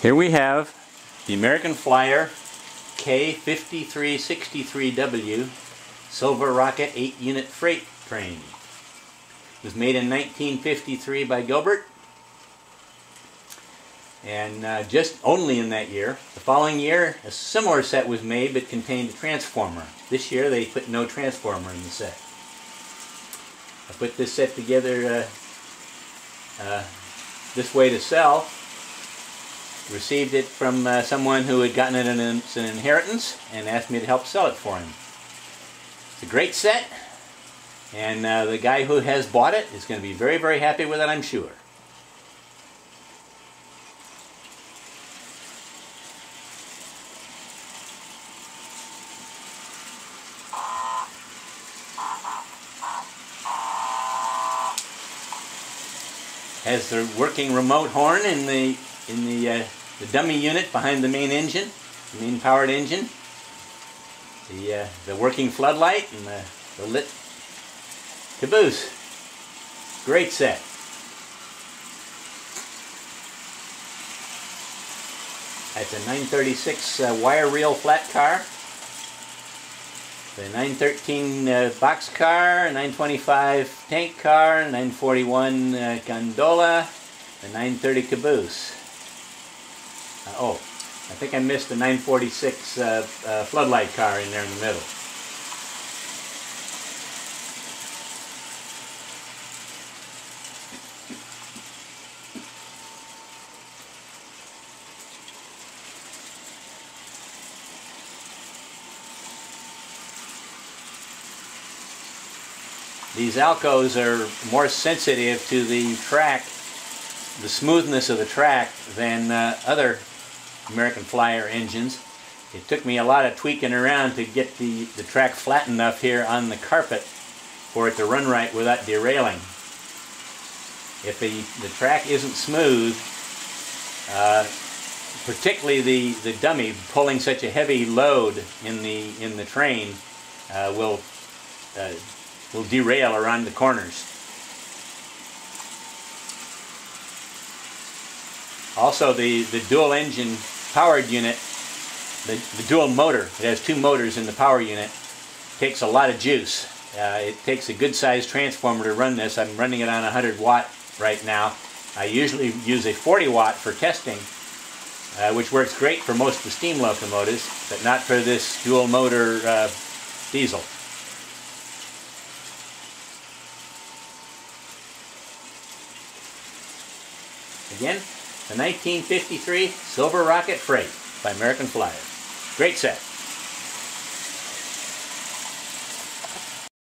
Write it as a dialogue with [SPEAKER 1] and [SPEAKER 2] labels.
[SPEAKER 1] Here we have the American Flyer K5363W Silver Rocket 8 unit freight train. It was made in 1953 by Gilbert and uh, just only in that year. The following year a similar set was made but contained a transformer. This year they put no transformer in the set. I put this set together uh, uh, this way to sell received it from uh, someone who had gotten it as an inheritance and asked me to help sell it for him. It's a great set and uh, the guy who has bought it is going to be very very happy with it I'm sure. Has the working remote horn in the in the uh, the dummy unit behind the main engine, the main powered engine, the, uh, the working floodlight, and the, the lit caboose. Great set. That's a 936 uh, wire reel flat car. The 913 uh, box car, 925 tank car, 941 uh, gondola, the 930 caboose. Uh, oh, I think I missed the 946 uh, uh, floodlight car in there in the middle. These Alcos are more sensitive to the track, the smoothness of the track than uh, other American Flyer engines. It took me a lot of tweaking around to get the, the track flat enough here on the carpet for it to run right without derailing. If the, the track isn't smooth, uh, particularly the, the dummy pulling such a heavy load in the, in the train uh, will, uh, will derail around the corners. Also the, the dual engine powered unit, the, the dual motor, it has two motors in the power unit, takes a lot of juice. Uh, it takes a good sized transformer to run this. I'm running it on 100 watt right now. I usually use a 40 watt for testing, uh, which works great for most of the steam locomotives, but not for this dual motor uh, diesel. Again, the 1953 Silver Rocket Freight by American Flyer. Great set.